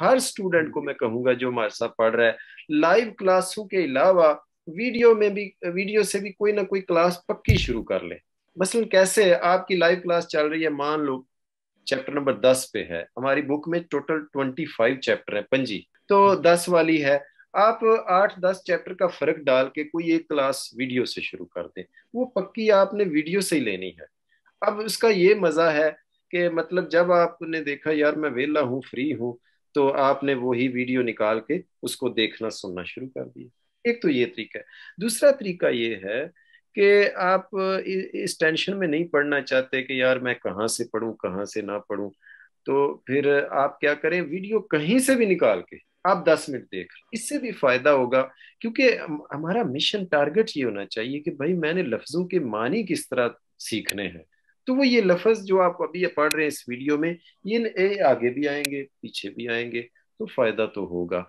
हर student को मैं कहूँगा जो हमारे साथ पढ़ रहा है लाइव क्लासों के अलावा वीडियो में भी वीडियो से भी कोई ना कोई क्लास पक्की शुरू कर ले। मसलन कैसे आपकी लाइव क्लास चल रही है, मान लो चैप्टर नंबर दस पे है, हमारी बुक में टोटल ट्वेंटी फाइव चैप्टर है, पंजी। तो दस वाली है, आप आठ दस चैप्टर का फ़र्क डाल के कोई एक क्लास वीडियो से शुरू कर दें। वो पक्की आपने वीडियो से ही लेनी है। अब उसका ये मज़ा है कि मतलब जब आपने देखा, यार, मैं वेला हूँ फ्री हूँ तो आपने वही वीडियो निकाल के उसको देखना सुनना शुरू कर दिया। एक तो ये तरीका है। दूसरा तरीका ये है कि आप इस टेंशन में नहीं पढ़ना चाहते कि यार मैं कहाँ से पढ़ूं, कहाँ से ना पढ़ूं। तो फिर आप क्या करें, वीडियो कहीं से भी निकाल के आप दस मिनट देख इससे भी फ़ायदा होगा क्योंकि हमारा मिशन टारगेट ये होना चाहिए कि भाई मैंने लफ्जों के मानी किस तरह सीखने हैं। तो वो ये लफज जो आप अभी पढ़ रहे हैं इस वीडियो में, ये आगे भी आएँगे, पीछे भी आएँगे तो फ़ायदा तो होगा।